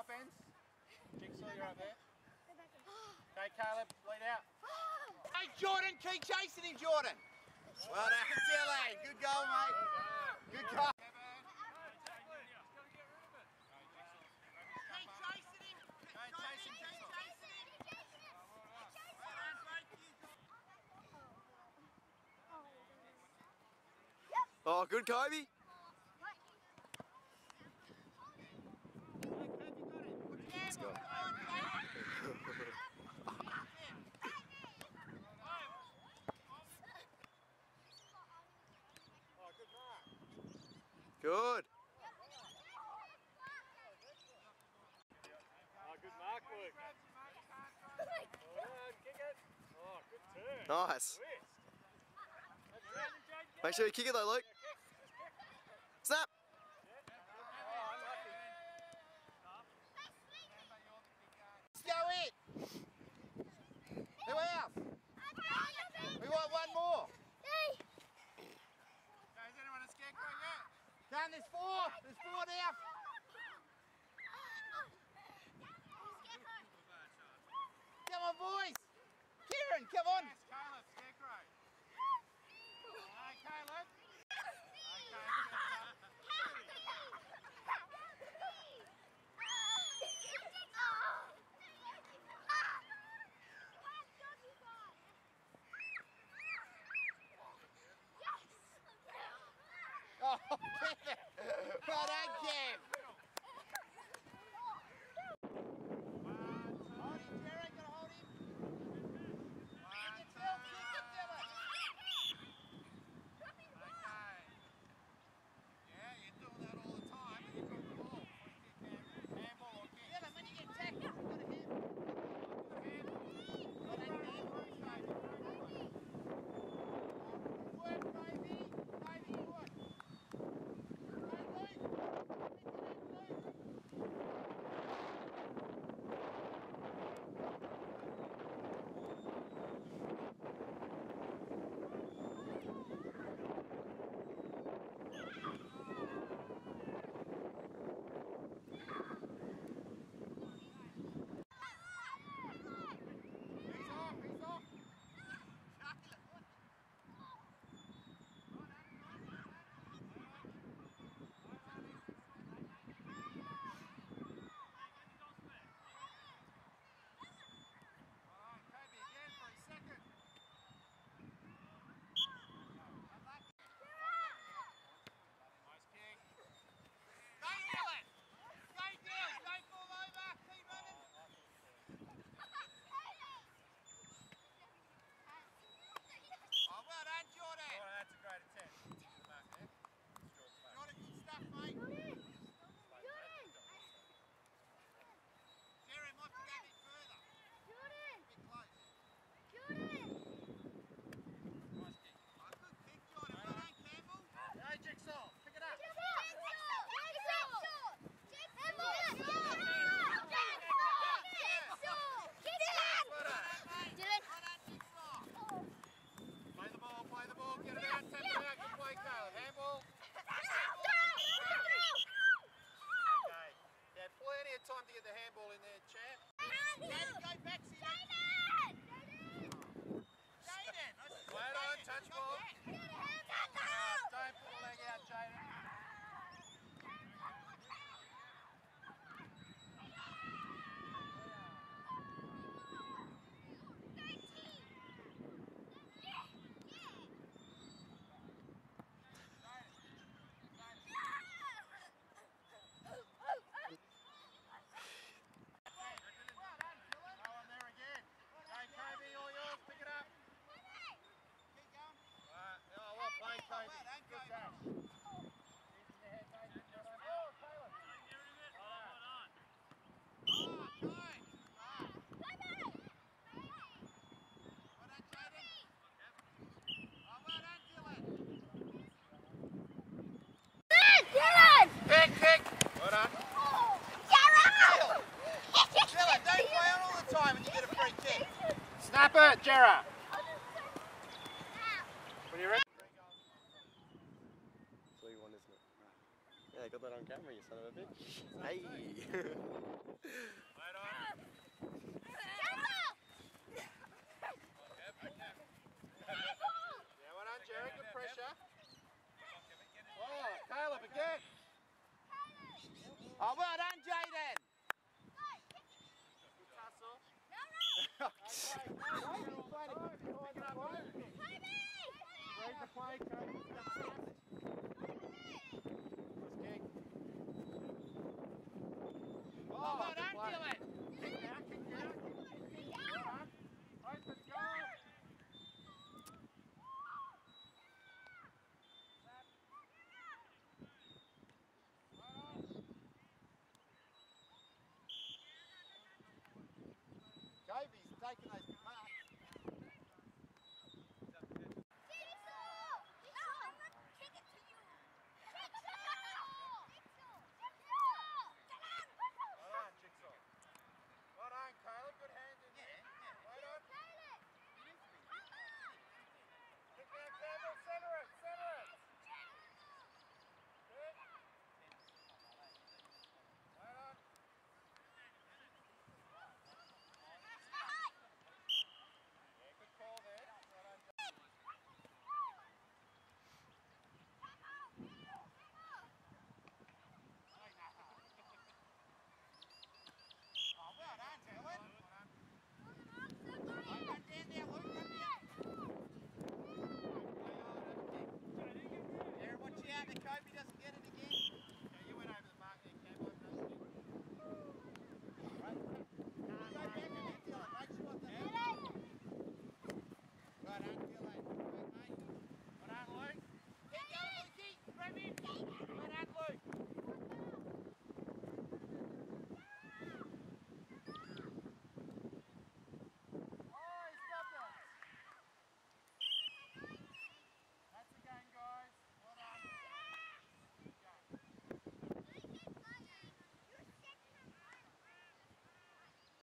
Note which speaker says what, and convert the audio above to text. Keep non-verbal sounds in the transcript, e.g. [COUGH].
Speaker 1: top ends. Jigsaw, you're up there. Okay, Caleb, lead out. Hey, Jordan, keep chasing him, Jordan. Well done, Dylan. Good goal, mate. Good goal.
Speaker 2: Oh, good Kobe. Good.
Speaker 3: Oh, good mark oh, good turn.
Speaker 2: Nice. Make sure you kick it though, Luke. Snap.
Speaker 1: There's four. There's four now. Come on, boys. Kieran, come on. Snap it, Jara. When you're ready.
Speaker 2: Three, one, isn't it? Yeah, got that on camera, you son of a bitch. Hey. [LAUGHS]
Speaker 1: Cody. Nice kick.
Speaker 3: Oh,
Speaker 1: Oh,
Speaker 3: don't
Speaker 1: good
Speaker 3: it.